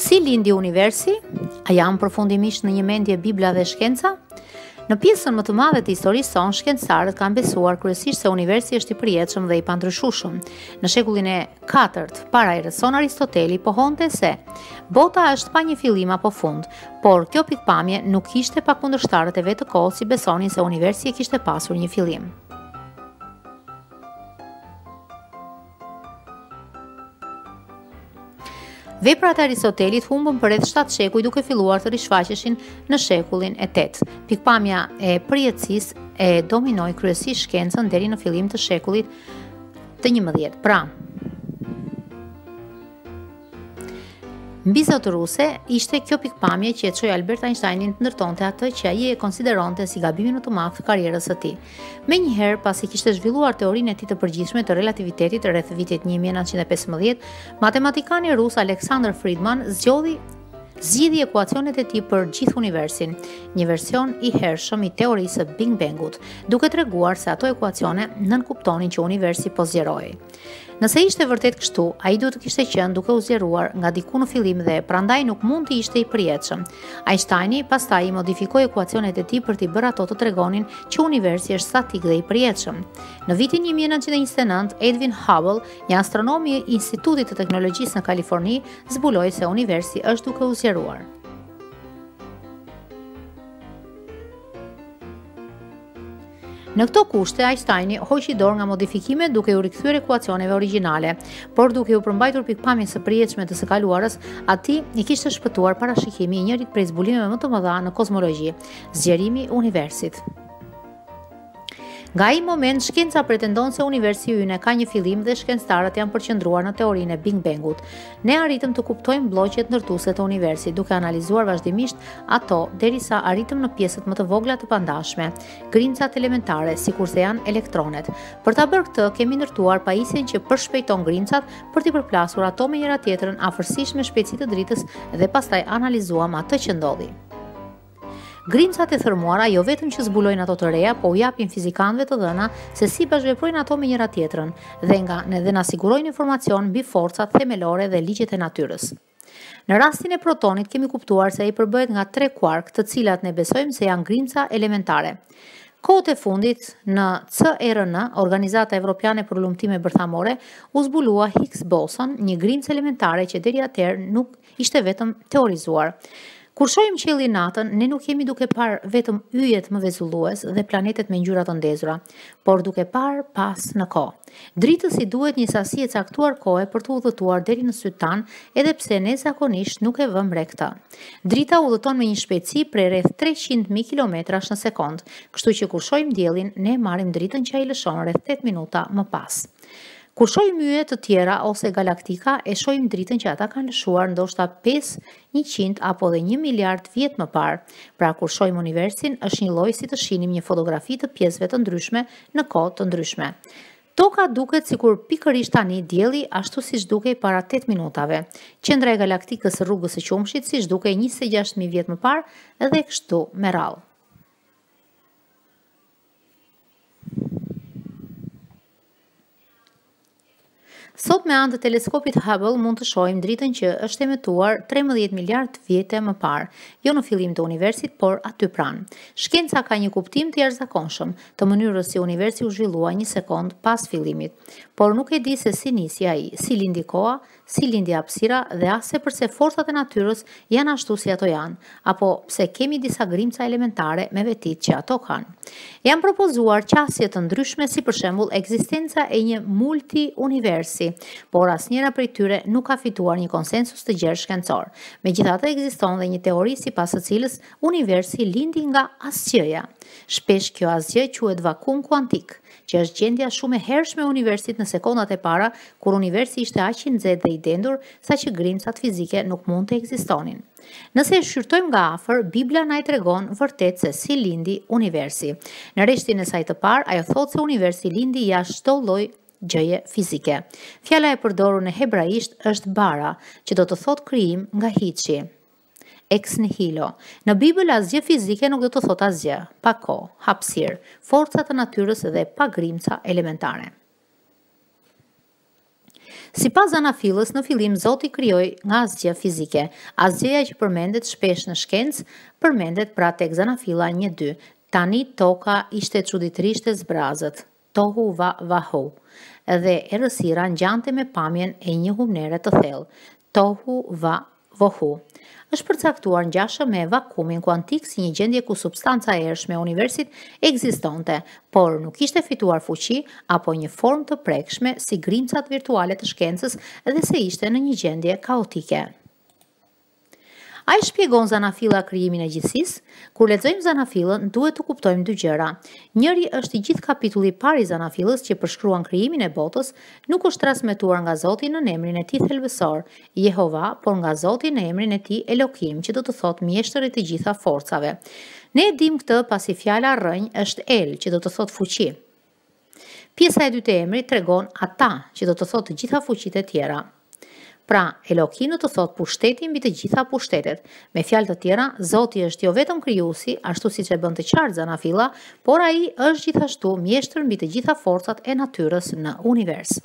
Si lindi universi? A janë përfundimisht në një mendje Bibla dhe shkenca? Në pjesën më të madhe të historisë sonë, shkencëtarët kanë besuar kryesisht se universi është i përjetshëm dhe i pandryshushëm. Në shekullin e 4 para erës sonë Aristoteli pohonte se bota është pa një fillim apo fund, por kjo pikëpamje nuk ishte pa kundërshtarët e vet të kohës që besonin se universi e kishte pasur një fillim. Veprat e Aristotelit humbën për rreth 7 shekuj duke filluar të rishfaqeshin në shekullin e 8. Pikëpamja e përjetësisë e dominoi kryesisht shkencën deri në fillim të shekullit të 11. Pra, Mbizotëruese, ishte kjo pikëpamje që e çoi Albert Einsteinin të ndërtonte atë që ai e konsideronte si gabimin më të madh të karrierës së tij. Menjëherë pasi kishte zhvilluar teorinë e tij të përgjithshme të relativitetit rreth vitit 1915, matematikani rus Alexander Friedman zgjodhi zgjidhi ekuacionet e tij për gjithë universin, një version i hershëm i teorisë së Big Bangut, duke treguar se ato ekuacione nënkuptonin që universi po zgjerohej. Nëse ishte vërtet kështu, ai duhet të kishte qenë duke u zgjeruar nga diku në fillim dhe prandaj nuk mund të ishte i përjetshëm. Einsteini pastaj i modifikoi ekuacionet e tij për t'i bërë ato të tregonin që universi është statik dhe i përjetshëm. Në vitin 1929, Edwin Hubble, një astronom i Institutit të Teknologjisë në Kaliforni, zbuloi se universi është duke u zgjeruar. Në këto kushte, Einsteini hoqi dorë nga modifikimet duke iu rikthyer ekuacioneve origjinale, por duke iu përmbajtur pikëpamjes së përjetshme të së kaluarës, atij i kishte shpëtuar parashikimi i njërit prej zbulimeve më të mëdha në kozmologji, zgjerimi i universit. Nga ai moment, shkenca pretendon se universi ynë ka një fillim dhe shkencëtarët janë përqendruar në teorinë e Big Bangut. Ne arritëm të kuptojmë blloqet ndërtuese të universit, duke analizuar vazhdimisht ato derisa arritëm në pjesët më të vogla të pandashme, grimcat elementare, sikurse janë elektronet. Për ta bërë këtë, kemi ndërtuar pajisjen që përshpejton grimcat për t'i përplasur ato me njëra-tjetrën afërsisht me shpejtësi të dritës dhe pastaj analizuam atë që ndodhi. Grimcat e thërmuara jo vetëm që zbulojnë ato të reja, po u japin fizikanëve të dhëna se si bashkëveprojnë ato me njëra-tjetrën dhe nga ne dhe na sigurojnë informacion mbi forcat themelore dhe ligjet e natyrës. Në rastin e protonit kemi kuptuar se ai përbëhet nga tre kuark, të cilat ne besojmë se janë grimca elementare. Kohët e fundit në CERN, Organizata Evropiane për Hulumtime Bërthamore, u zbulua Higgs boson, një grimcë elementare që deri atëherë nuk ishte vetëm teorizuar. Kur shohim qiellin natën, ne nuk jemi duke parë vetëm yjet më vezullues dhe planetet me ngjyra të ndezura, por duke parë pas në kohë. Dritës i duhet një sasi e caktuar kohe për të udhëtuar deri në sytë tanë, edhe pse ne zakonisht nuk e vëmë re këtë. Drita udhëton me një shpejtësi prej rreth 300.000 kilometrash në sekond, kështu që kur shohim diellin, ne marrim dritën që ai lëshon rreth 8 minuta më pas. Kur shohim yje të tjera ose galaktika, e shohim dritën që ata kanë lëshuar ndoshta 5, 100 apo dhe 1 miliard vjet më parë. Pra kur shohim universin, është një lloj si të shihnim një fotografi të pjesëve të ndryshme në kohë të ndryshme. Toka duket sikur pikërisht tani dielli ashtu siç dukej para 8 minutave, qendra e galaktikës së Rrugës së Qumështit siç dukej 26.000 vjet më parë edhe kështu me radhë. Sot me anë të teleskopit Hubble mund të shohim dritën që është emetuar 13 miliard vjet më parë, jo në fillim të universit, por aty pranë. Shkenca ka një kuptim të jashtëzakonshëm të mënyrës si universi u zhvillua një sekond pas fillimit, por nuk e di se si nisi ai, si lindi koha, si lindi hapësira dhe as se përse forcat e natyrës janë ashtu si ato janë, apo pse kemi disa grimca elementare me vetitë që ato kanë. Janë propozuar qasje të ndryshme si për shembull ekzistenca e një multi-universi, por asnjëra prej tyre nuk ka fituar një konsensus të gjerë shkencor. Megjithatë ekziston dhe një teori sipas së cilës universi lindi nga asgjëja. Shpesh kjo asgjë quhet vakum kuantik, që është gjendja shumë e hershme e universit në sekondat e para, kur universi ishte aq i nxehtë dhe i dendur, saqë grimcat fizike nuk mund të ekzistonin. Nëse e shqyrtojmë nga afër, Bibla na e tregon vërtet se si lindi universi. Në rreshtin e saj të parë, ajo thotë se universi lindi jashtë çdo lloj gjëje fizike. Fjala e përdorur në hebraisht është bara, që do të thotë krijim nga hiçi. Ex nihilo. Në Bibël asgjë fizike nuk do të thotë asgjë, pa kohë, hapësirë, forca të natyrës dhe pa grimca elementare. Sipas Zanafillës, në fillim Zoti krijoi nga asgjë fizike. Asgjëja që përmendet shpesh në shkencë, përmendet pra tek Zanafilla 1-2. Tani toka ishte çuditërisht e zbrazët. Tohu va vahu. Dhe errësira ngjante me pamjen e një humnere të thellë. Tohu va vohu. Është përcaktuar ngjashëm me vakumin kuantik si një gjendje ku substanca e hershme e universit ekzistonte, por nuk kishte fituar fuqi apo një formë të prekshme si grimcat virtuale të shkencës dhe se ishte në një gjendje kaotike. A e shpjegon zanafilla krijimin e gjithësisë, kur lexojmë zanafillën duhet të kuptojmë dy gjëra. Njëri është i gjithë kapitulli i parë i zanafillës që përshkruan krijimin e botës, nuk është transmetuar nga Zoti nën emrin e tij thelbësor, Jehova, por nga Zoti në emrin e tij Elokim, që do të thotë mjeshtër i të gjitha forcave. Ne e dimë këtë pasi fjala rrënjë është El, që do të thotë fuqi. Pjesa e dytë e emrit tregon ata, që do të thotë të gjitha fuqitë e tjera. Pra, Elokim do të thotë pushteti mbi të gjitha pushtetet. Me fjalë të tjera, Zoti është jo vetëm krijuesi, ashtu siç e bën të qartë Zanafilla, por ai është gjithashtu mjeshtër mbi të gjitha forcat e natyrës në univers.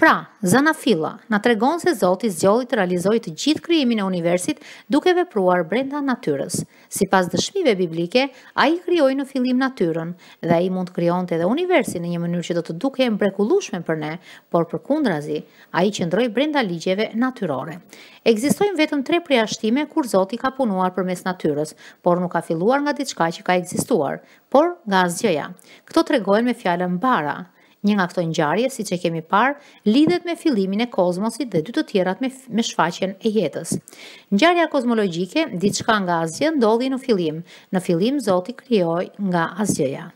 Pra, Zanafilla na tregon se Zoti zgjodhi të realizojë të gjithë krijimin e universit duke vepruar brenda natyrës. Sipas dëshmive biblike, Ai krijoi në fillim natyrën, dhe Ai mund të krijonte edhe universin në një mënyrë që do të dukej e mrekullueshme për ne, por përkundrazi, Ai qëndroi brenda ligjeve natyrore. Ekzistojnë vetëm tre përjashtime kur Zoti ka punuar përmes natyrës, por nuk ka filluar nga diçka që ka ekzistuar, por nga asgjëja. Këto tregohen me fjalën bara, Një nga këto ngjarje, siç e kemi parë, lidhet me fillimin e kozmosit dhe dy të tjerat me, me shfaqjen e jetës. Ngjarja kozmologjike, diçka nga asgjë ndodhi në fillim. Në fillim Zoti krijoi nga asgjëja.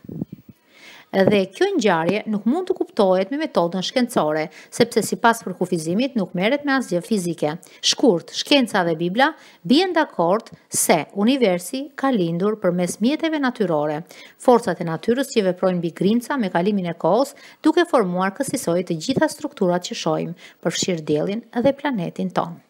Dhe kjo ngjarje nuk mund të kuptohet me metodën shkencore, sepse sipas përkufizimit nuk merret me asgjë fizike. Shkurt, shkenca dhe Bibla Bien dakord se universi ka lindur përmes mjeteve natyrore, forcat e natyrës që veprojnë mbi grimca me kalimin e kohës, duke formuar kësisoj të gjitha strukturat që shohim, përfshirë diellin dhe planetin tonë.